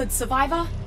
Good, survivor!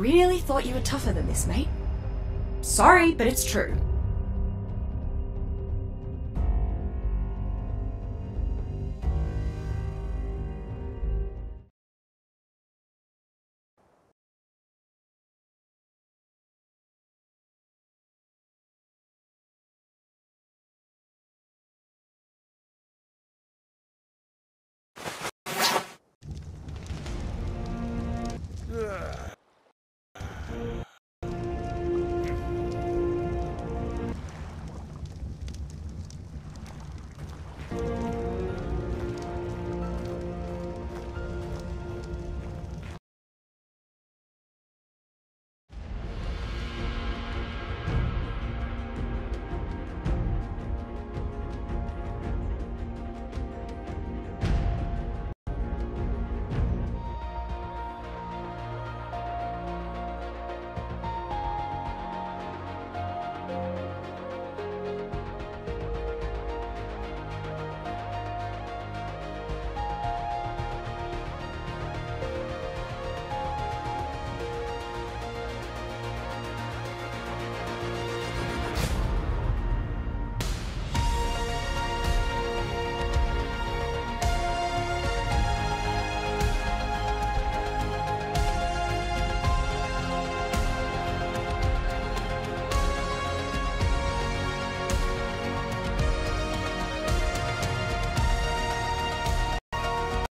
Really thought you were tougher than this, mate. Sorry, but it's true.